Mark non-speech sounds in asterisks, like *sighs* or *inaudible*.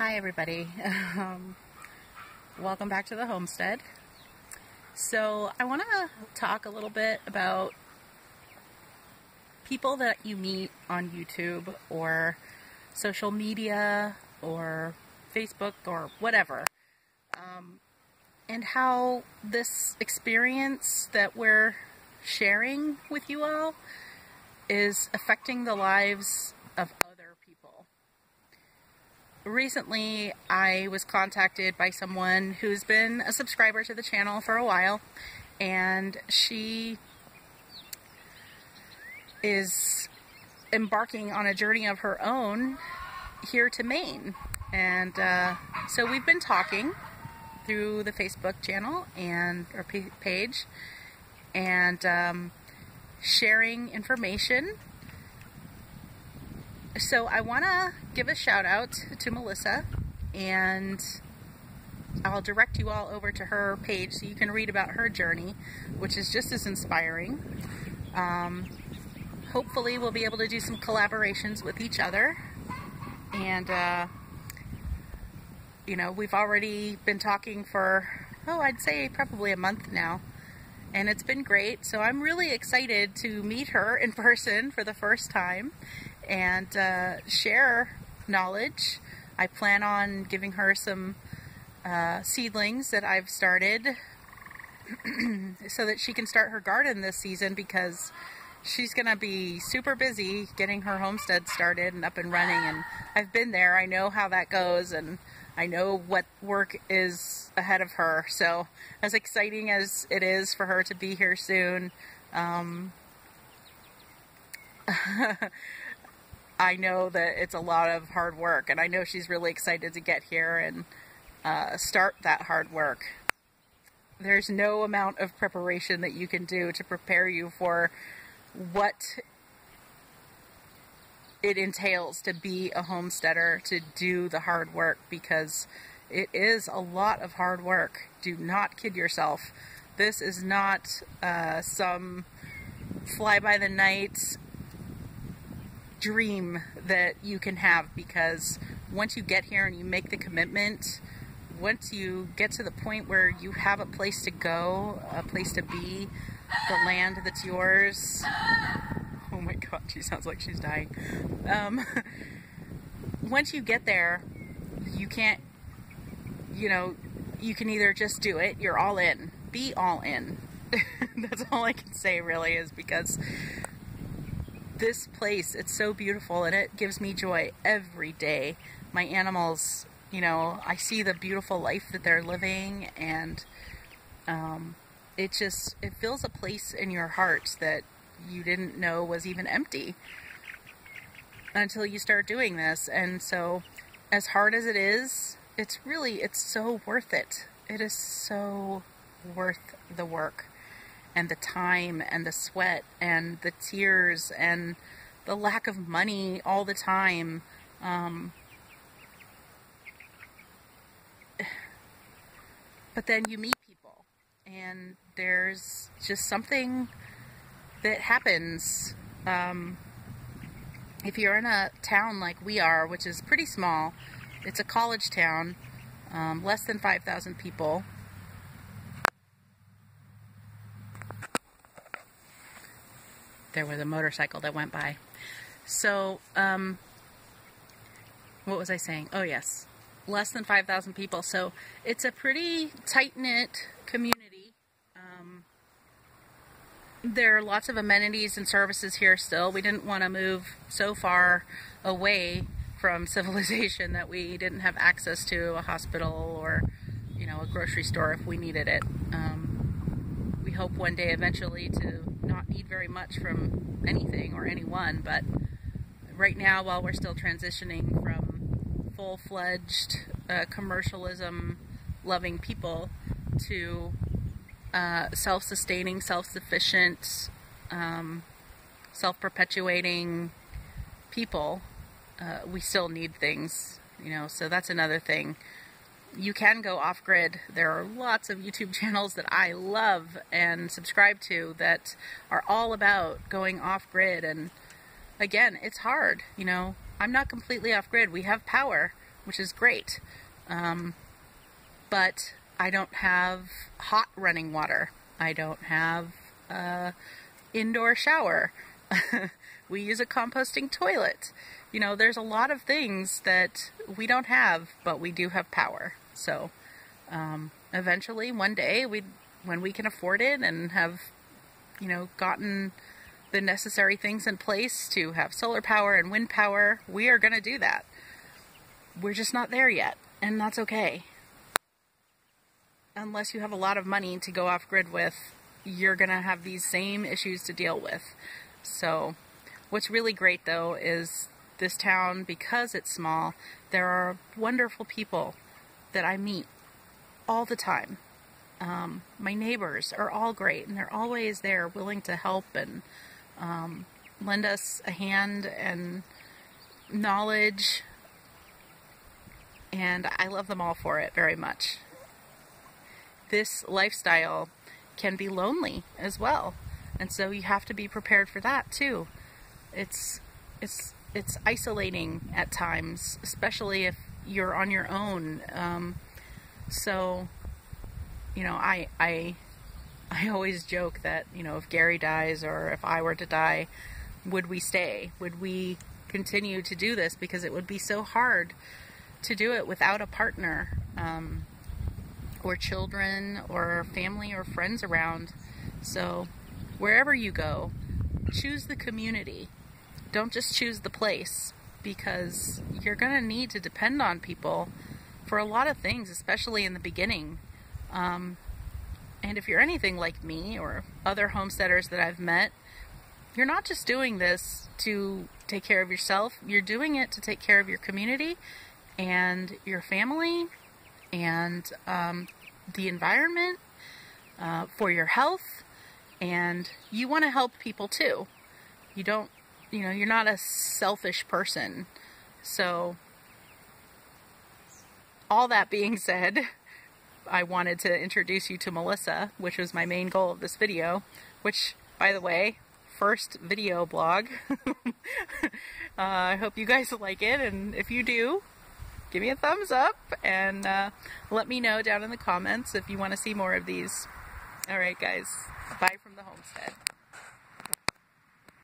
Hi everybody. *laughs* Um, welcome back to the homestead. So I want to talk a little bit about people that you meet on YouTube or social media or Facebook or whatever. Um, and how this experience that we're sharing with you all is affecting the lives of. Recently, I was contacted by someone who's been a subscriber to the channel for a while, and she is embarking on a journey of her own here to Maine. And uh, so we've been talking through the Facebook channel and or page and um, sharing information. So I want to give a shout out to Melissa and I'll direct you all over to her page so you can read about her journey, which is just as inspiring. Um, hopefully we'll be able to do some collaborations with each other. And, uh, you know, we've already been talking for, oh, I'd say probably a month now. And it's been great. So I'm really excited to meet her in *laughs* person for the first time and uh, share knowledge. I plan on giving her some uh, seedlings that I've started *clears throat* so that she can start her garden this season because she's going to be super busy getting her homestead started and up and running. And I've been there. I know how that goes and I know what work is ahead of her. So as exciting as it is for her to be here soon, um, *laughs* I know that it's a lot of hard work and I know she's really excited to get here and uh, start that hard work. There's no amount of preparation that you can do to prepare you for what it entails to be a homesteader, to do the hard work, because it is a lot of hard work. Do not kid yourself. This is not uh, some fly by the night dream that you can have because once you get here and you make the commitment, once you get to the point where you have a place to go, a place to be, the land that's yours. *laughs* Oh my god, she sounds like she's dying. Um, *laughs* once you get there, you can't, you know, you can either just do it, you're all in. Be all in. *laughs* that's all I can say really is because this place, it's so beautiful and it gives me joy every day. My animals, you know, I see the beautiful life that they're living and um, it just it fills a place in your heart that you didn't know was even empty until you start doing this. And so as hard as it is it's really it's so worth it. It is so worth the work and the time and the sweat and the tears and the lack of money all the time. Um, *sighs* but then you meet people and there's just something that happens um, if you're in a town like we are, which is pretty small. It's a college town, um, less than 5,000 people. There was a motorcycle that went by. So, um, what was I saying? Oh, yes. Less than 5,000 people. So, it's a pretty tight knit community there are lots of amenities and services here still. We didn't want to move so far away from *laughs* civilization that we didn't have access to a hospital or, you know, a grocery store if we needed it. Um, we hope one day eventually to not need very much from anything or anyone, but right now, while we're still transitioning from full-fledged uh, commercialism loving people to uh, self-sustaining, self-sufficient, um, self-perpetuating people, uh, we still need things, you know, so that's another thing. You can go off-grid. There are lots of YouTube *laughs* channels that I love and subscribe to that are all about going off-grid and again, it's hard, you know. I'm not completely off-grid. We have power. which is great. Um, but I don't have hot running water. I don't have a indoor shower. *laughs* we use a composting toilet. You know, there's a lot of things that we don't have, but we do have power. So, um, eventually, one day, we, when we can afford it and have, you know, gotten the necessary things in place to have solar power and wind power, we are going to do that. We're just not there yet, and that's okay. Unless you have a lot of money to go off grid with, you're going to have these same issues to deal with. So, what's really great though is this town, because it's small, there are wonderful people that I meet all the time. Um, my neighbors are all great and they're always there willing to help and um, lend us a hand and knowledge. And I love them all for it very much. This lifestyle can be lonely as well. And so you have to be prepared for that too. It's it's it's isolating at times, especially if you're on your own. Um, so, you know, I I I always joke that you know if Gary dies or if I were to die, would we stay? Would we continue to do this? Because it would be so hard to do it without a partner. Um, or children or family or friends around. So, wherever you go, choose the community. Don't just choose the place because you're going to need to depend on people for a lot of things, especially in the beginning. Um, and if you're anything like me or other homesteaders that I've met, you're not just doing this to take care of yourself, you're doing it to take care of your community and your family and um, the environment, uh, for your health, and you want to help people too. You don't, you know, you're not a selfish person. So, all that being *laughs* said, I wanted to introduce you to Melissa, which was my main goal of this video, which, by the way, first video blog. *laughs* uh, I hope you guys *laughs* like it, and if you do, give me a thumbs up and uh, let me know down in the comments if you want to see more of these. Alright guys, bye from the homestead.